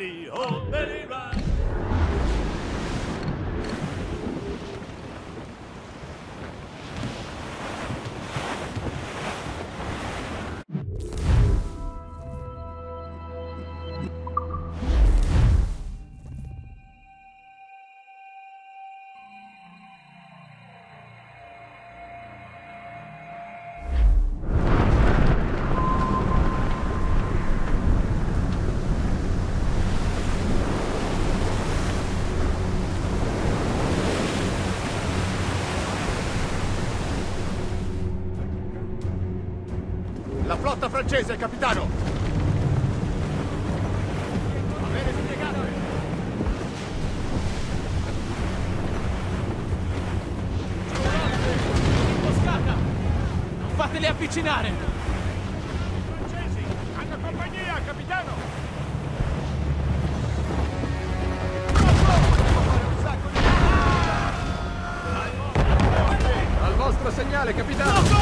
Oh. flotta francese, capitano! Avere spiegato! Non fateli avvicinare! I francesi hanno compagnia, capitano! Al vostro segnale, capitano!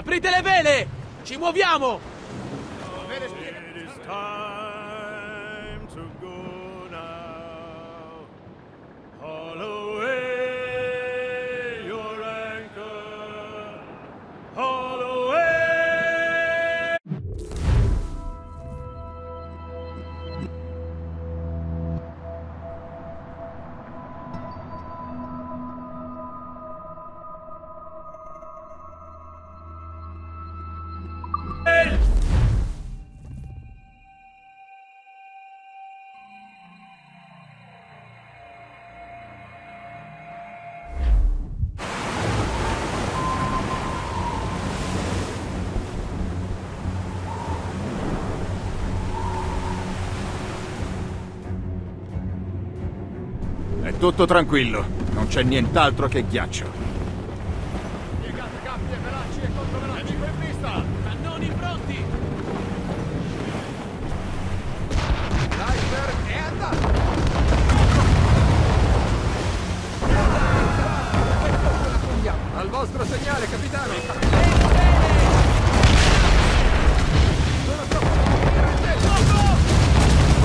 Aprite le vele! Ci muoviamo! Va bene, È tutto tranquillo. Non c'è nient'altro che ghiaccio. Piegate gambe, veloci e controveloci. Nemico in vista! Cannoni pronti! L'iceberg è andato! Al vostro segnale, capitano! Sono troppo Fuoco!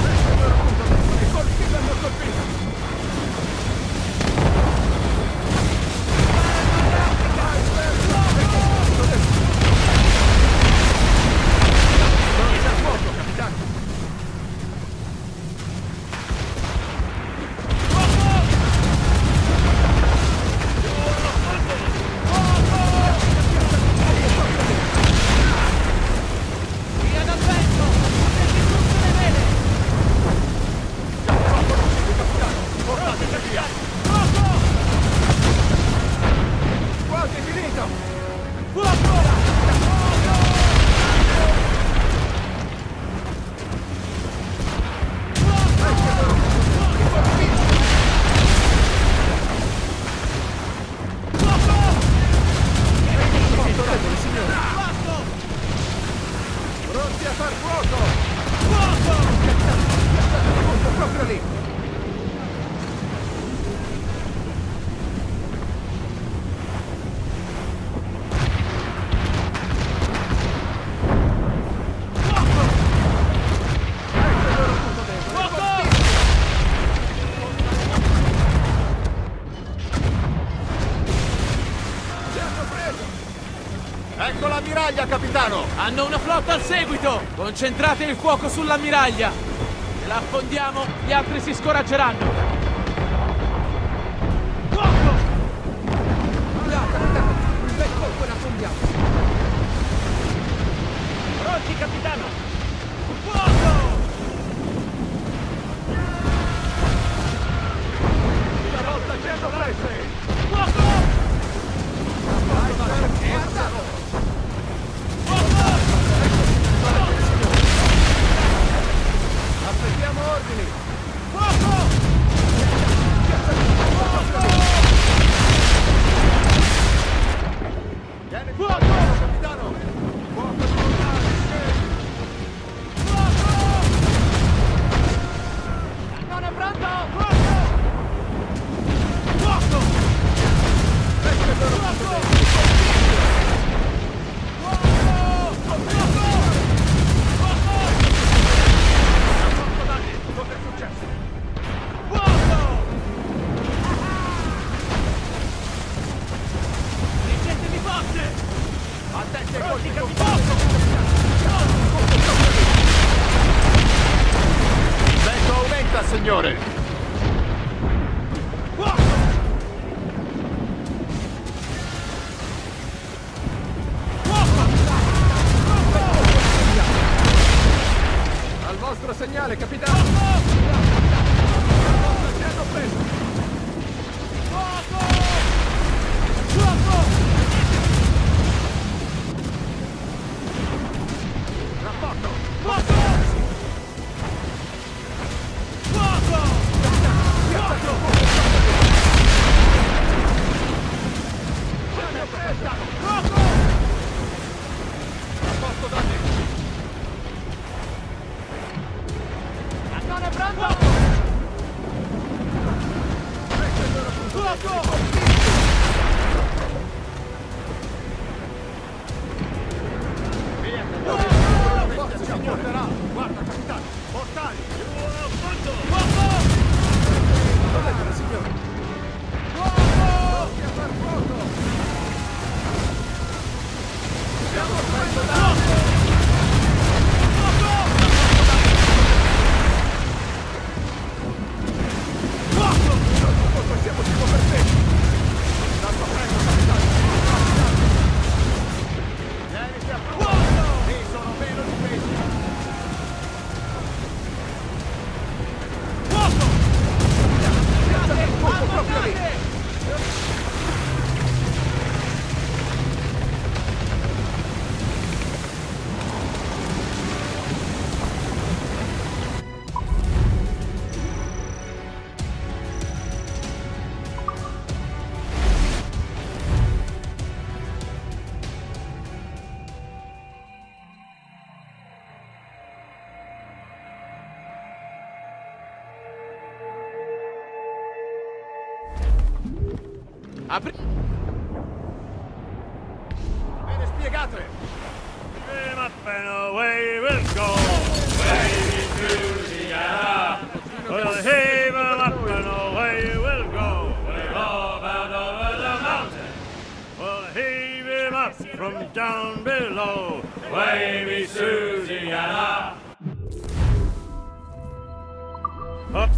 Questo è il loro punto debole, colpi l'hanno colpito! A far fuoco! Punto proprio lì! Capitano! Hanno una flotta al seguito! Concentrate il fuoco sull'ammiraglia! Se la affondiamo, gli altri si scoraggeranno! Up.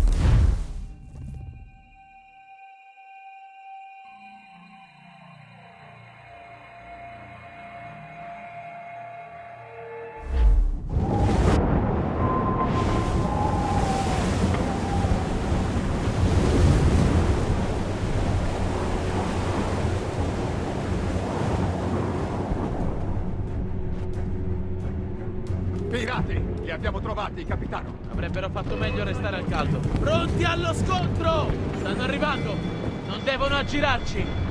Pirati! Li abbiamo trovati, capitano! però fatto meglio restare al caldo. Pronti allo scontro! Stanno arrivando! Non devono aggirarci!